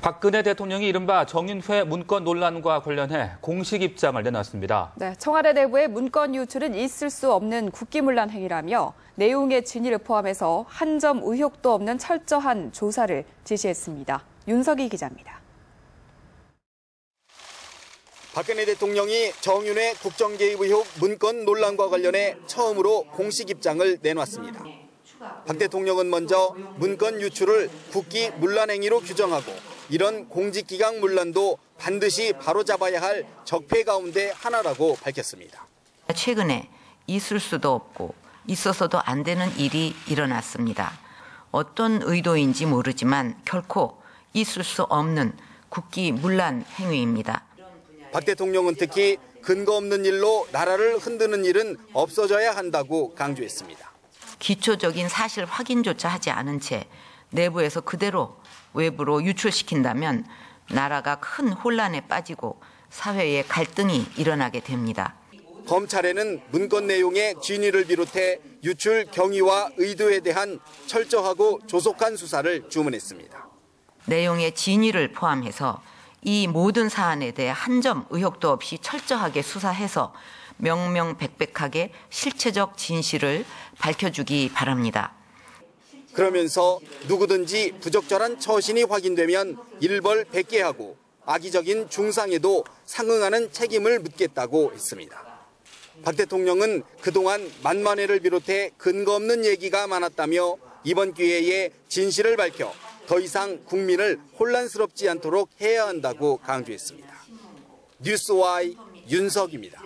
박근혜 대통령이 이른바 정윤회 문건 논란과 관련해 공식 입장을 내놨습니다. 네, 청와대 내부의 문건 유출은 있을 수 없는 국기문란 행위라며 내용의 진위를 포함해서 한 점 의혹도 없는 철저한 조사를 지시했습니다. 윤석희 기자입니다. 박근혜 대통령이 정윤회 국정개입 의혹 문건 논란과 관련해 처음으로 공식 입장을 내놨습니다. 박 대통령은 먼저 문건 유출을 국기 문란 행위로 규정하고 이런 공직기강 문란도 반드시 바로잡아야 할 적폐 가운데 하나라고 밝혔습니다. 최근에 있을 수도 없고 있어서도 안 되는 일이 일어났습니다. 어떤 의도인지 모르지만 결코 있을 수 없는 국기 문란 행위입니다. 박 대통령은 특히 근거 없는 일로 나라를 흔드는 일은 없어져야 한다고 강조했습니다. 기초적인 사실 확인조차 하지 않은 채 내부에서 그대로 외부로 유출시킨다면 나라가 큰 혼란에 빠지고 사회에 갈등이 일어나게 됩니다. 검찰에는 문건 내용의 진위를 비롯해 유출 경위와 의도에 대한 철저하고 조속한 수사를 주문했습니다. 내용의 진위를 포함해서 이 모든 사안에 대해 한 점 의혹도 없이 철저하게 수사해서 명명백백하게 실체적 진실을 밝혀주기 바랍니다. 그러면서 누구든지 부적절한 처신이 확인되면 일벌 100개 하고 악의적인 중상에도 상응하는 책임을 묻겠다고 했습니다. 박 대통령은 그동안 만만회를 비롯해 근거 없는 얘기가 많았다며 이번 기회에 진실을 밝혀 더 이상 국민을 혼란스럽지 않도록 해야 한다고 강조했습니다. 뉴스와이 윤석입니다.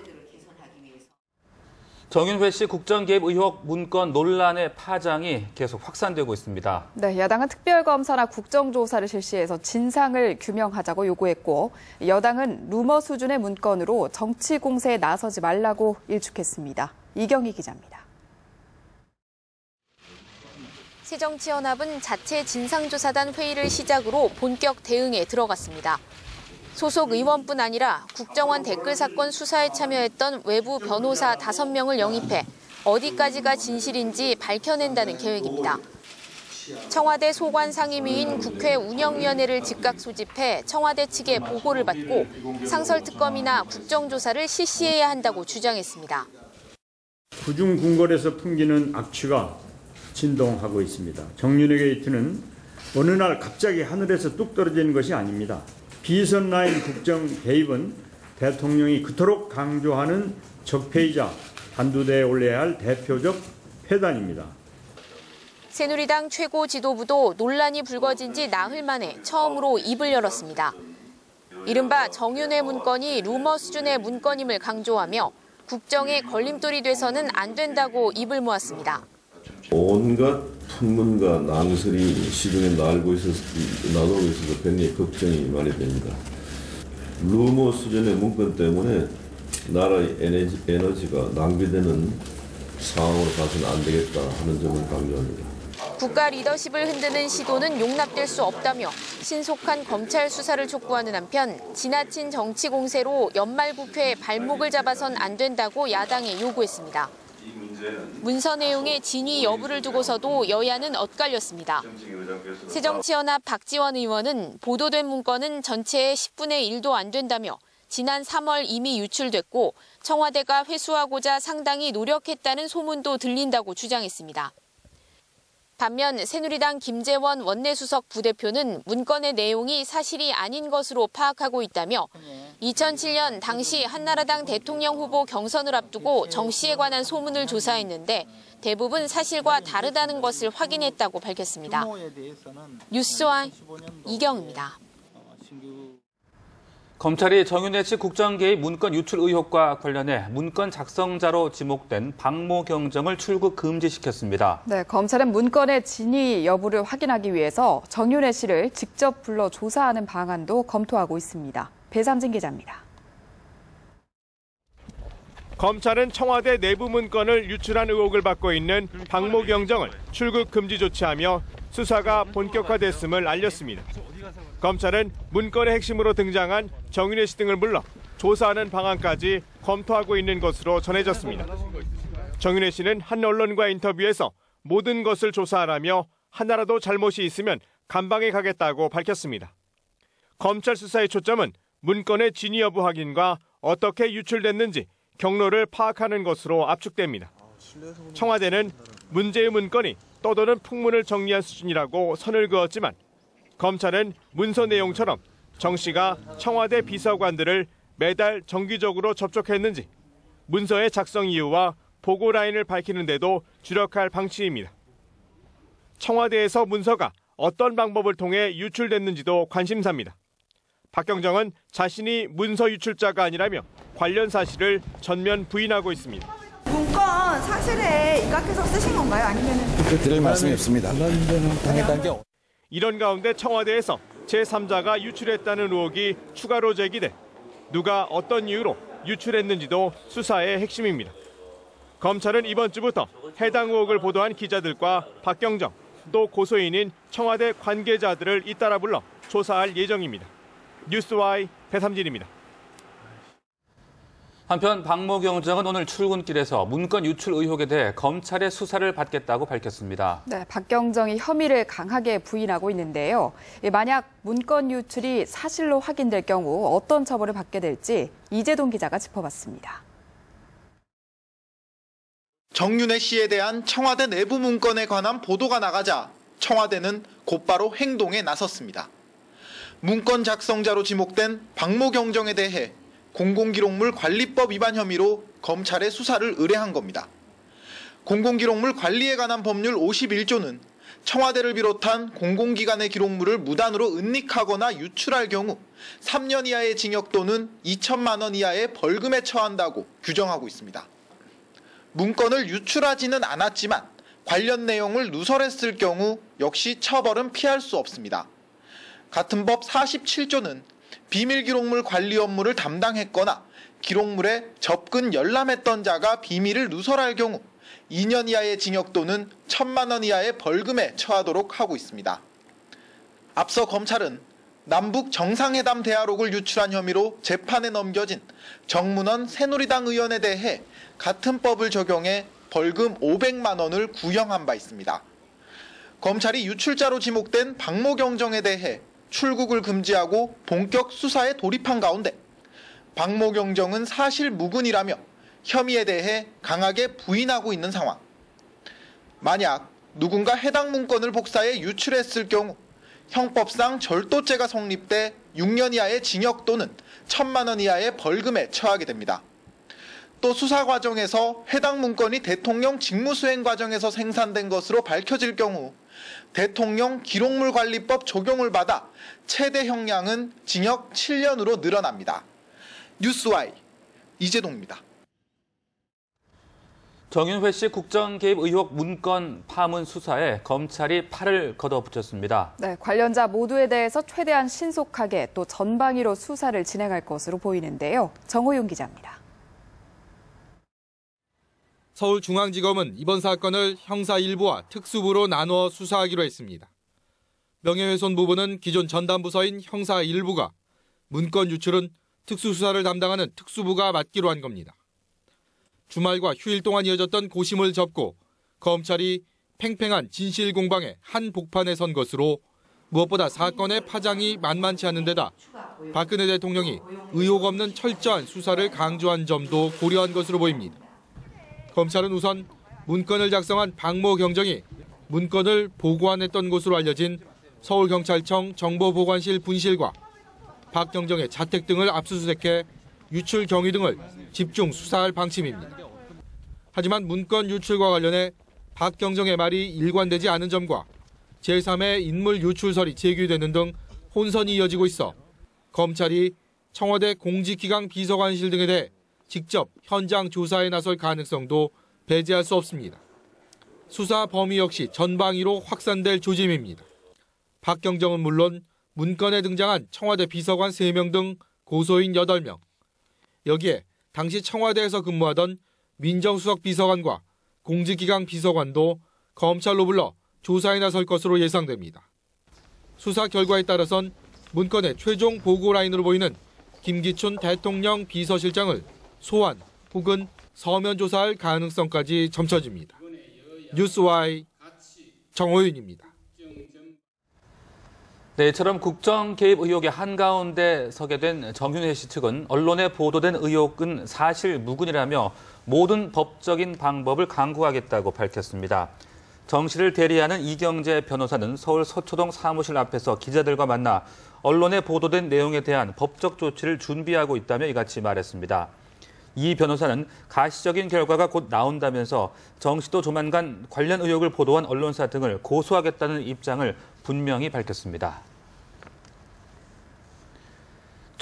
정윤회 씨 국정 개입 의혹 문건 논란의 파장이 계속 확산되고 있습니다. 네, 야당은 특별검사나 국정조사를 실시해서 진상을 규명하자고 요구했고 여당은 루머 수준의 문건으로 정치 공세에 나서지 말라고 일축했습니다. 이경희 기자입니다. 새정치연합은 자체 진상조사단 회의를 시작으로 본격 대응에 들어갔습니다. 소속 의원뿐 아니라 국정원 댓글 사건 수사에 참여했던 외부 변호사 5명을 영입해 어디까지가 진실인지 밝혀낸다는 계획입니다. 청와대 소관 상임위인 국회 운영위원회를 즉각 소집해 청와대 측의 보고를 받고 상설특검이나 국정조사를 실시해야 한다고 주장했습니다. 구중 궁궐에서 풍기는 악취가 진동하고 있습니다. 정윤회 게이트는 어느 날 갑자기 하늘에서 뚝 떨어지는 것이 아닙니다. 비선 라인 국정 개입은 대통령이 그토록 강조하는 적폐이자 한두대에 올려야 할 대표적 폐단입니다. 새누리당 최고 지도부도 논란이 불거진 지 나흘 만에 처음으로 입을 열었습니다. 이른바 정윤회 문건이 루머 수준의 문건임을 강조하며 국정에 걸림돌이 돼서는 안 된다고 입을 모았습니다. 온갖 풍문과 낭설이 시중에 날고 있어서, 나누고 있어서 굉장히 걱정이 많이 됩니다. 루머 수준의 문건 때문에 나라의 에너지, 에너지가 낭비되는 상황으로 가서는 안 되겠다 하는 점을 강조합니다. 국가 리더십을 흔드는 시도는 용납될 수 없다며 신속한 검찰 수사를 촉구하는 한편 지나친 정치 공세로 연말 국회에 발목을 잡아선 안 된다고 야당에 요구했습니다. 문서 내용의 진위 여부를 두고서도 여야는 엇갈렸습니다. 새정치연합 박지원 의원은 보도된 문건은 전체의 10분의 1도 안 된다며 지난 3월 이미 유출됐고 청와대가 회수하고자 상당히 노력했다는 소문도 들린다고 주장했습니다. 반면 새누리당 김재원 원내수석 부대표는 문건의 내용이 사실이 아닌 것으로 파악하고 있다며 2007년 당시 한나라당 대통령 후보 경선을 앞두고 정 씨에 관한 소문을 조사했는데 대부분 사실과 다르다는 것을 확인했다고 밝혔습니다. 뉴스와 이경입니다. 검찰이 정윤회 씨 국정 개입 문건 유출 의혹과 관련해 문건 작성자로 지목된 박모 경정을 출국 금지시켰습니다. 네, 검찰은 문건의 진위 여부를 확인하기 위해서 정윤회 씨를 직접 불러 조사하는 방안도 검토하고 있습니다. 배삼진 기자입니다. 검찰은 청와대 내부 문건을 유출한 의혹을 받고 있는 박모 경정을 출국 금지 조치하며 수사가 본격화됐음을 알렸습니다. 검찰은 문건의 핵심으로 등장한 정윤혜 씨 등을 불러 조사하는 방안까지 검토하고 있는 것으로 전해졌습니다. 정윤혜 씨는 한 언론과 인터뷰에서 모든 것을 조사하라며 하나라도 잘못이 있으면 감방에 가겠다고 밝혔습니다. 검찰 수사의 초점은 문건의 진위 여부 확인과 어떻게 유출됐는지 경로를 파악하는 것으로 압축됩니다. 청와대는 문제의 문건이 떠도는 풍문을 정리한 수준이라고 선을 그었지만 검찰은 문서 내용처럼 정 씨가 청와대 비서관들을 매달 정기적으로 접촉했는지 문서의 작성 이유와 보고 라인을 밝히는데도 주력할 방침입니다. 청와대에서 문서가 어떤 방법을 통해 유출됐는지도 관심사입니다. 박경정은 자신이 문서 유출자가 아니라며 관련 사실을 전면 부인하고 있습니다. 문건 사실에 입각해서 쓰신 건가요? 아니면 그 드릴 말씀이 없습니다. 이런 가운데 청와대에서 제3자가 유출했다는 의혹이 추가로 제기돼 누가 어떤 이유로 유출했는지도 수사의 핵심입니다. 검찰은 이번 주부터 해당 의혹을 보도한 기자들과 박경정 또 고소인인 청와대 관계자들을 잇따라 불러 조사할 예정입니다. 뉴스와이 배삼진입니다. 한편 박모 경정은 오늘 출근길에서 문건 유출 의혹에 대해 검찰의 수사를 받겠다고 밝혔습니다. 네, 박 경정이 혐의를 강하게 부인하고 있는데요. 예, 만약 문건 유출이 사실로 확인될 경우 어떤 처벌을 받게 될지 이재동 기자가 짚어봤습니다. 정윤혜 씨에 대한 청와대 내부 문건에 관한 보도가 나가자 청와대는 곧바로 행동에 나섰습니다. 문건 작성자로 지목된 박모 경정에 대해 공공기록물 관리법 위반 혐의로 검찰에 수사를 의뢰한 겁니다. 공공기록물 관리에 관한 법률 51조는 청와대를 비롯한 공공기관의 기록물을 무단으로 은닉하거나 유출할 경우 3년 이하의 징역 또는 2천만 원 이하의 벌금에 처한다고 규정하고 있습니다. 문건을 유출하지는 않았지만 관련 내용을 누설했을 경우 역시 처벌은 피할 수 없습니다. 같은 법 47조는 비밀 기록물 관리 업무를 담당했거나 기록물에 접근 열람했던 자가 비밀을 누설할 경우 2년 이하의 징역 또는 1천만 원 이하의 벌금에 처하도록 하고 있습니다. 앞서 검찰은 남북 정상회담 대화록을 유출한 혐의로 재판에 넘겨진 정문원 새누리당 의원에 대해 같은 법을 적용해 벌금 500만 원을 구형한 바 있습니다. 검찰이 유출자로 지목된 박모 경정에 대해 출국을 금지하고 본격 수사에 돌입한 가운데 박모 경정은 사실 무근이라며 혐의에 대해 강하게 부인하고 있는 상황. 만약 누군가 해당 문건을 복사해 유출했을 경우 형법상 절도죄가 성립돼 6년 이하의 징역 또는 1천만 원 이하의 벌금에 처하게 됩니다. 또 수사 과정에서 해당 문건이 대통령 직무수행 과정에서 생산된 것으로 밝혀질 경우 대통령 기록물 관리법 적용을 받아 최대 형량은 징역 7년으로 늘어납니다. 뉴스와이 이재동입니다. 정윤회 씨 국정 개입 의혹 문건 파문 수사에 검찰이 팔을 걷어붙였습니다. 네, 관련자 모두에 대해서 최대한 신속하게 또 전방위로 수사를 진행할 것으로 보이는데요. 정호윤 기자입니다. 서울중앙지검은 이번 사건을 형사 1부와 특수부로 나누어 수사하기로 했습니다. 명예훼손 부분은 기존 전담부서인 형사 1부가, 문건 유출은 특수수사를 담당하는 특수부가 맡기로 한 겁니다. 주말과 휴일 동안 이어졌던 고심을 접고 검찰이 팽팽한 진실 공방의 한 복판에 선 것으로 무엇보다 사건의 파장이 만만치 않은 데다 박근혜 대통령이 의혹 없는 철저한 수사를 강조한 점도 고려한 것으로 보입니다. 검찰은 우선 문건을 작성한 박모 경정이 문건을 보관했던 것으로 알려진 서울경찰청 정보보관실 분실과 박 경정의 자택 등을 압수수색해 유출 경위 등을 집중 수사할 방침입니다. 하지만 문건 유출과 관련해 박 경정의 말이 일관되지 않은 점과 제3의 인물 유출설이 제기되는 등 혼선이 이어지고 있어 검찰이 청와대 공직기강 비서관실 등에 대해 직접 현장 조사에 나설 가능성도 배제할 수 없습니다. 수사 범위 역시 전방위로 확산될 조짐입니다. 박경정은 물론 문건에 등장한 청와대 비서관 3명 등 고소인 8명, 여기에 당시 청와대에서 근무하던 민정수석 비서관과 공직기강 비서관도 검찰로 불러 조사에 나설 것으로 예상됩니다. 수사 결과에 따라선 문건의 최종 보고 라인으로 보이는 김기춘 대통령 비서실장을 소환 혹은 서면 조사할 가능성까지 점쳐집니다. 뉴스와이 정호윤입니다. 네, 이처럼 국정 개입 의혹의 한가운데 서게 된 정윤회 씨 측은 언론에 보도된 의혹은 사실 무근이라며 모든 법적인 방법을 강구하겠다고 밝혔습니다. 정 씨를 대리하는 이경재 변호사는 서울 서초동 사무실 앞에서 기자들과 만나 언론에 보도된 내용에 대한 법적 조치를 준비하고 있다며 이같이 말했습니다. 이 변호사는 가시적인 결과가 곧 나온다면서 정 씨도 조만간 관련 의혹을 보도한 언론사 등을 고소하겠다는 입장을 분명히 밝혔습니다.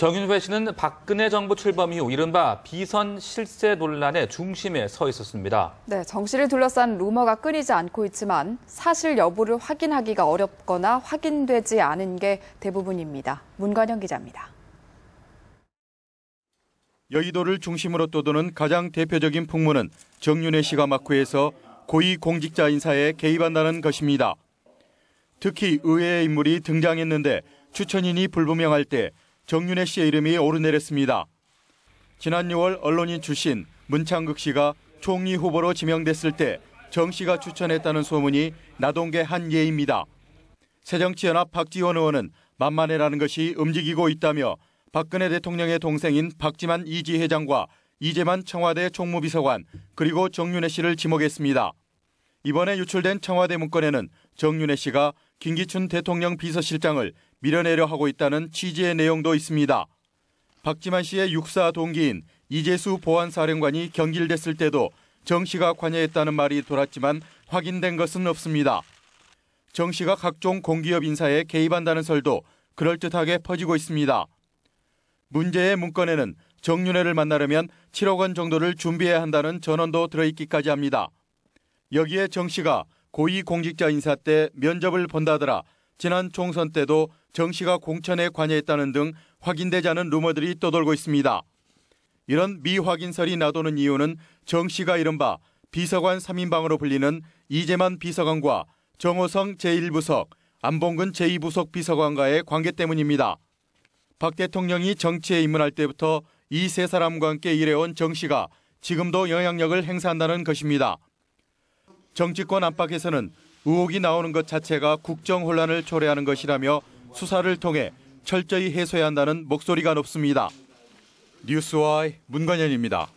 정윤회 씨는 박근혜 정부 출범 이후 이른바 비선 실세 논란의 중심에 서 있었습니다. 네, 정 씨를 둘러싼 루머가 끊이지 않고 있지만 사실 여부를 확인하기가 어렵거나 확인되지 않은 게 대부분입니다. 문관영 기자입니다. 여의도를 중심으로 떠도는 가장 대표적인 풍문은 정윤회 씨가 마크에서 고위 공직자 인사에 개입한다는 것입니다. 특히 의회의 인물이 등장했는데 추천인이 불분명할 때 정윤회 씨의 이름이 오르내렸습니다. 지난 6월 언론인 출신 문창극 씨가 총리 후보로 지명됐을 때 정 씨가 추천했다는 소문이 나동계 한 예입니다. 새정치연합 박지원 의원은 만만해라는 것이 움직이고 있다며 박근혜 대통령의 동생인 박지만 이지 회장과 이재만 청와대 총무비서관 그리고 정윤회 씨를 지목했습니다. 이번에 유출된 청와대 문건에는 정윤회 씨가 김기춘 대통령 비서실장을 밀어내려 하고 있다는 취지의 내용도 있습니다. 박지만 씨의 육사 동기인 이재수 보안사령관이 경질됐을 때도 정 씨가 관여했다는 말이 돌았지만 확인된 것은 없습니다. 정 씨가 각종 공기업 인사에 개입한다는 설도 그럴듯하게 퍼지고 있습니다. 문제의 문건에는 정윤회를 만나려면 7억 원 정도를 준비해야 한다는 전원도 들어있기까지 합니다. 여기에 정 씨가 고위 공직자 인사 때 면접을 본다더라 지난 총선 때도 정 씨가 공천에 관여했다는 등 확인되지 않은 루머들이 떠돌고 있습니다. 이런 미확인설이 나도는 이유는 정 씨가 이른바 비서관 3인방으로 불리는 이재만 비서관과 정호성 제1부석, 안봉근 제2부석 비서관과의 관계 때문입니다. 박 대통령이 정치에 입문할 때부터 이 세 사람과 함께 일해온 정 씨가 지금도 영향력을 행사한다는 것입니다. 정치권 안팎에서는 의혹이 나오는 것 자체가 국정 혼란을 초래하는 것이라며 수사를 통해 철저히 해소해야 한다는 목소리가 높습니다. 뉴스와이 문건현입니다.